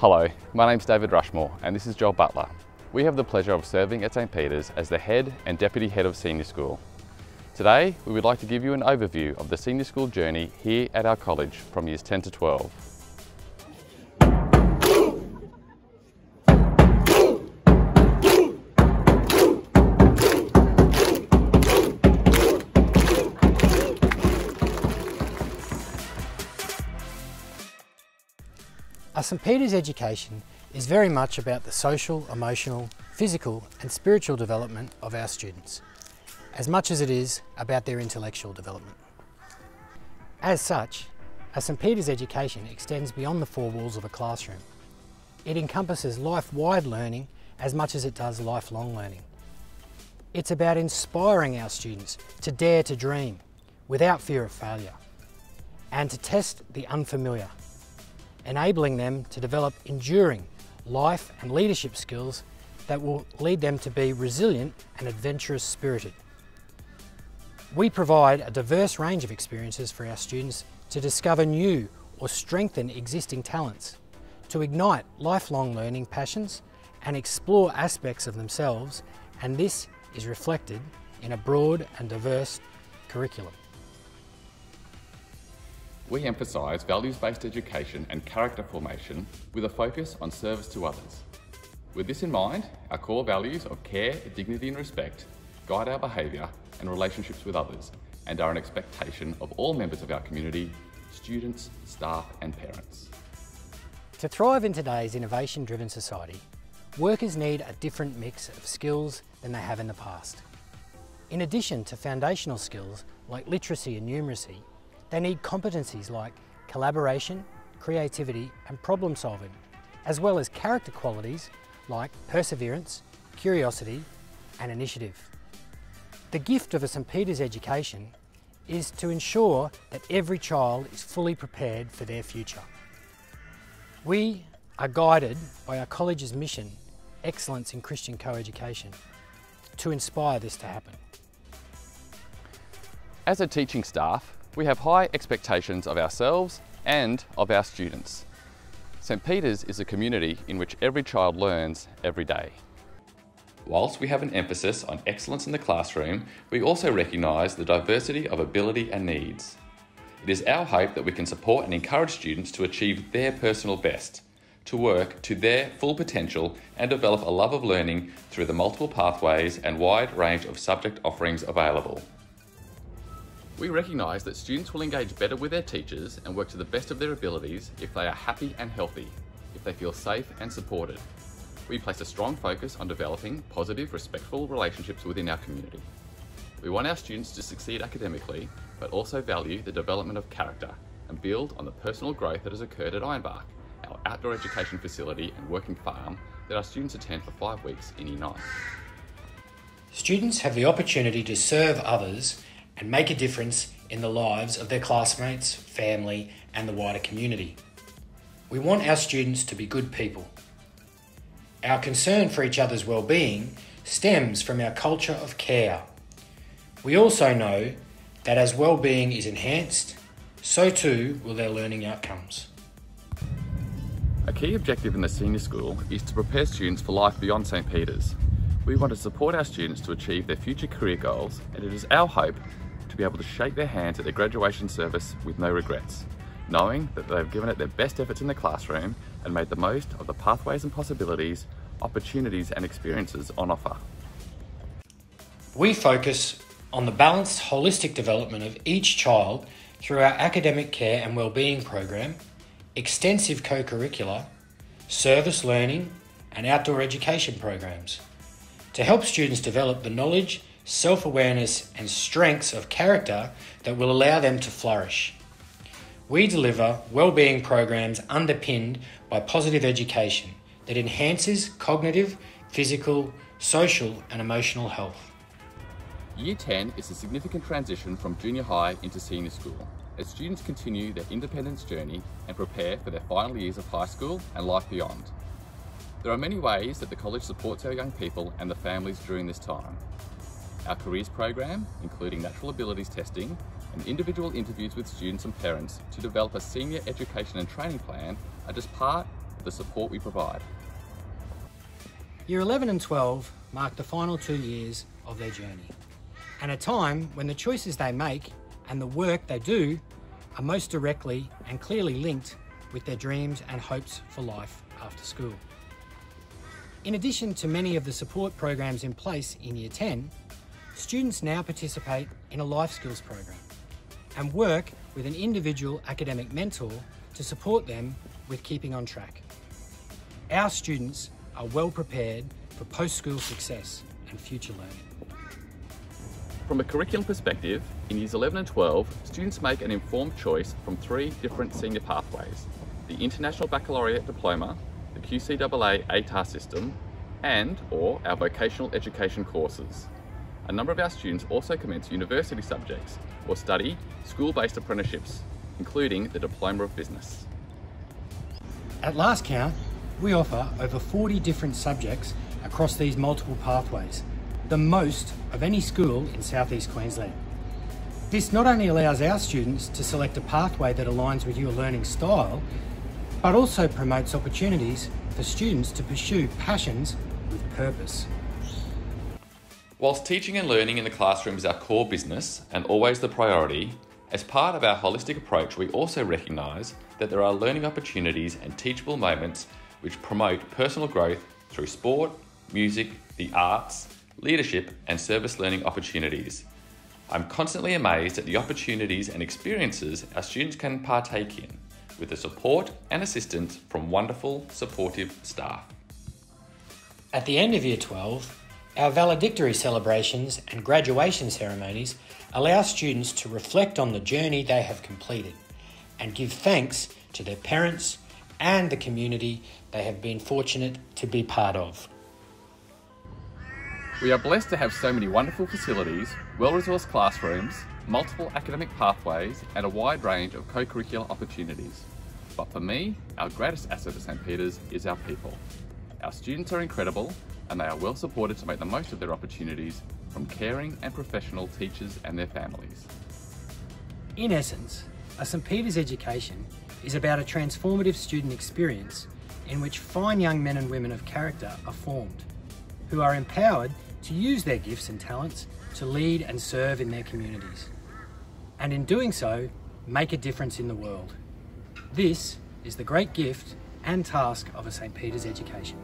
Hello, my name's David Rushmore and this is Joel Butler. We have the pleasure of serving at St Peter's as the Head and Deputy Head of Senior School. Today, we would like to give you an overview of the senior school journey here at our college from years 10 to 12. A St Peter's education is very much about the social, emotional, physical and spiritual development of our students, as much as it is about their intellectual development. As such, a St Peter's education extends beyond the four walls of a classroom. It encompasses life-wide learning as much as it does lifelong learning. It's about inspiring our students to dare to dream without fear of failure and to test the unfamiliar enabling them to develop enduring life and leadership skills that will lead them to be resilient and adventurous spirited. We provide a diverse range of experiences for our students to discover new or strengthen existing talents, to ignite lifelong learning passions and explore aspects of themselves and this is reflected in a broad and diverse curriculum. We emphasise values-based education and character formation with a focus on service to others. With this in mind, our core values of care, dignity and respect guide our behaviour and relationships with others and are an expectation of all members of our community, students, staff and parents. To thrive in today's innovation-driven society, workers need a different mix of skills than they have in the past. In addition to foundational skills like literacy and numeracy, they need competencies like collaboration, creativity and problem solving, as well as character qualities like perseverance, curiosity and initiative. The gift of a St Peter's education is to ensure that every child is fully prepared for their future. We are guided by our college's mission, Excellence in Christian Co-Education, to inspire this to happen. As a teaching staff, we have high expectations of ourselves and of our students. St Peter's is a community in which every child learns every day. Whilst we have an emphasis on excellence in the classroom, we also recognise the diversity of ability and needs. It is our hope that we can support and encourage students to achieve their personal best, to work to their full potential and develop a love of learning through the multiple pathways and wide range of subject offerings available. We recognise that students will engage better with their teachers and work to the best of their abilities if they are happy and healthy, if they feel safe and supported. We place a strong focus on developing positive, respectful relationships within our community. We want our students to succeed academically, but also value the development of character and build on the personal growth that has occurred at Ironbark, our outdoor education facility and working farm that our students attend for five weeks in Year 9. Students have the opportunity to serve others and make a difference in the lives of their classmates, family, and the wider community. We want our students to be good people. Our concern for each other's well-being stems from our culture of care. We also know that as well-being is enhanced, so too will their learning outcomes. A key objective in the senior school is to prepare students for life beyond St Peter's. We want to support our students to achieve their future career goals and it is our hope to be able to shake their hands at their graduation service with no regrets, knowing that they've given it their best efforts in the classroom and made the most of the pathways and possibilities, opportunities and experiences on offer. We focus on the balanced holistic development of each child through our academic care and wellbeing program, extensive co-curricular, service learning and outdoor education programs to help students develop the knowledge self awareness, and strengths of character that will allow them to flourish. We deliver well-being programs underpinned by positive education that enhances cognitive, physical, social, and emotional health. Year 10 is a significant transition from junior high into senior school as students continue their independence journey and prepare for their final years of high school and life beyond. There are many ways that the college supports our young people and the families during this time. Our careers program, including natural abilities testing and individual interviews with students and parents to develop a senior education and training plan, are just part of the support we provide. Year 11 and 12 mark the final two years of their journey, and a time when the choices they make and the work they do are most directly and clearly linked with their dreams and hopes for life after school. In addition to many of the support programs in place in Year 10, students now participate in a life skills program and work with an individual academic mentor to support them with keeping on track. Our students are well prepared for post-school success and future learning. From a curriculum perspective, in Years 11 and 12, students make an informed choice from three different senior pathways. The International Baccalaureate Diploma, the QCAA ATAR system, and or our vocational education courses. A number of our students also commence university subjects or study school-based apprenticeships, including the Diploma of Business. At last count, we offer over 40 different subjects across these multiple pathways, the most of any school in southeast Queensland. This not only allows our students to select a pathway that aligns with your learning style, but also promotes opportunities for students to pursue passions with purpose. Whilst teaching and learning in the classroom is our core business and always the priority, as part of our holistic approach, we also recognise that there are learning opportunities and teachable moments which promote personal growth through sport, music, the arts, leadership, and service learning opportunities. I'm constantly amazed at the opportunities and experiences our students can partake in with the support and assistance from wonderful, supportive staff. At the end of Year 12, our valedictory celebrations and graduation ceremonies allow students to reflect on the journey they have completed and give thanks to their parents and the community they have been fortunate to be part of. We are blessed to have so many wonderful facilities, well-resourced classrooms, multiple academic pathways and a wide range of co-curricular opportunities. But for me, our greatest asset at St Peter's is our people. Our students are incredible and they are well supported to make the most of their opportunities from caring and professional teachers and their families. In essence, a St Peter's education is about a transformative student experience in which fine young men and women of character are formed, who are empowered to use their gifts and talents to lead and serve in their communities. And in doing so, make a difference in the world. This is the great gift and task of a St Peter's education.